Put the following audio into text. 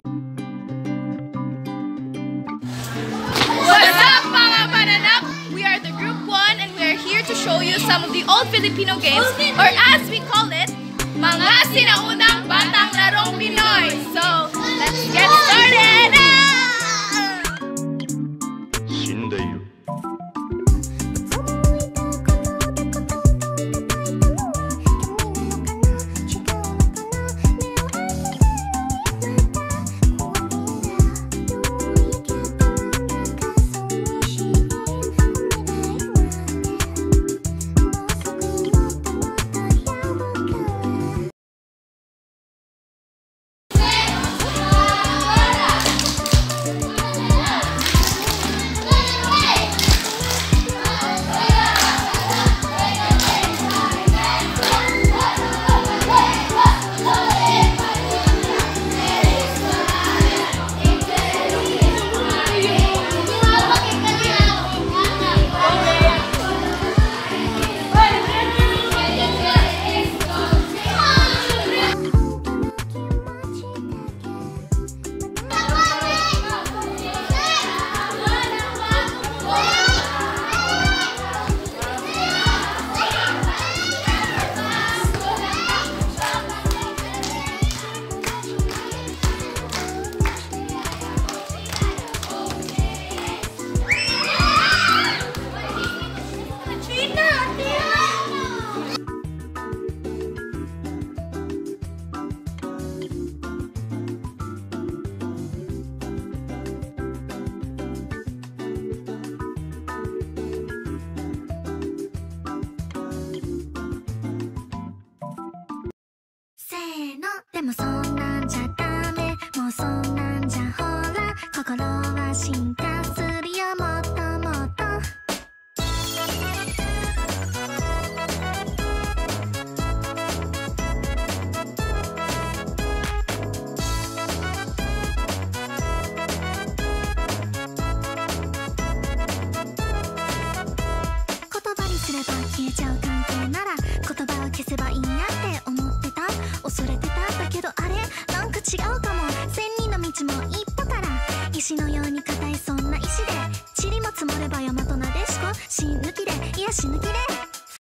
What's up mga mananap? We are the group 1 and we are here to show you some of the old Filipino games or as we call it, mga sinaunang batang larong Pinoy. の。でもそんなんじゃダメ。もうそんなんじゃほら。心は進化するよ。もっともっと。言葉にすれば消えちゃう関係なら言葉を消せばいいや死ぬ気でいや死抜きで。